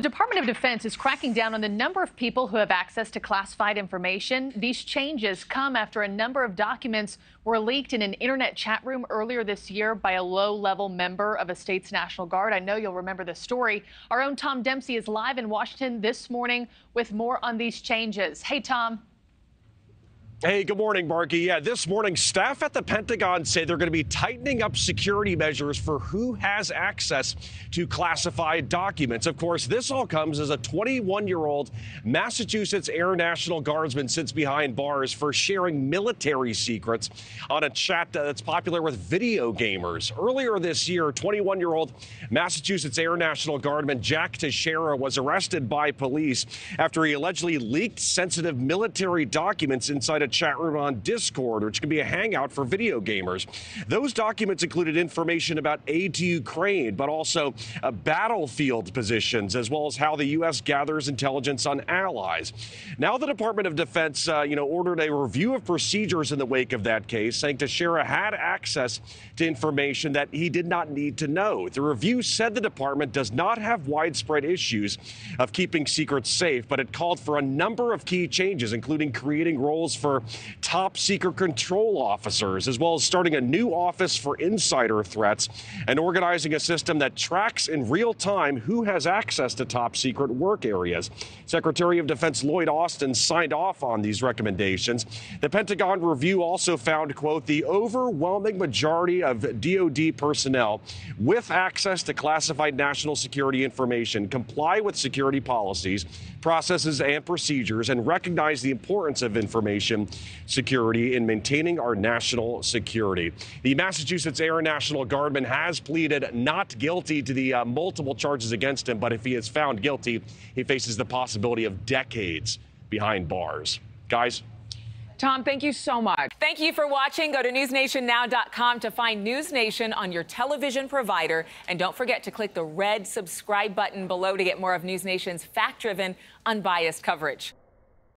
The Department of Defense is cracking down on the number of people who have access to classified information. These changes come after a number of documents were leaked in an internet chat room earlier this year by a low level member of a state's National Guard. I know you'll remember this story. Our own Tom Dempsey is live in Washington this morning with more on these changes. Hey, Tom. Hey, good morning, Margie. Yeah, this morning, staff at the Pentagon say they're going to be tightening up security measures for who has access to classified documents. Of course, this all comes as a 21 year old Massachusetts Air National Guardsman sits behind bars for sharing military secrets on a chat that's popular with video gamers. Earlier this year, 21 year old Massachusetts Air National Guardman Jack Teixeira was arrested by police after he allegedly leaked sensitive military documents inside a chat room on Discord, which can be a hangout for video gamers. Those documents included information about aid to Ukraine, but also uh, battlefield positions, as well as how the U.S. gathers intelligence on allies. Now, the Department of Defense, uh, you know, ordered a review of procedures in the wake of that case, saying Teixeira had access to information that he did not need to know. The review said the department does not have widespread issues of keeping secrets safe, but it called for a number of key changes, including creating roles for top secret control officers, as well as starting a new office for insider threats and organizing a system that tracks in real time who has access to top secret work areas. Secretary of Defense Lloyd Austin signed off on these recommendations. The Pentagon review also found, quote, the overwhelming majority of DoD personnel with access to classified national security information comply with security policies, processes, and procedures and recognize the importance of information security in maintaining our national security. The Massachusetts Air National Guardman has pleaded not guilty to the uh, multiple charges against him, but if he is found guilty, he faces the possibility of decades behind bars. Guys, Tom, thank you so much. Thank you for watching. Go to newsnationnow.com to find News Nation on your television provider. And don't forget to click the red subscribe button below to get more of News Nation's fact driven, unbiased coverage.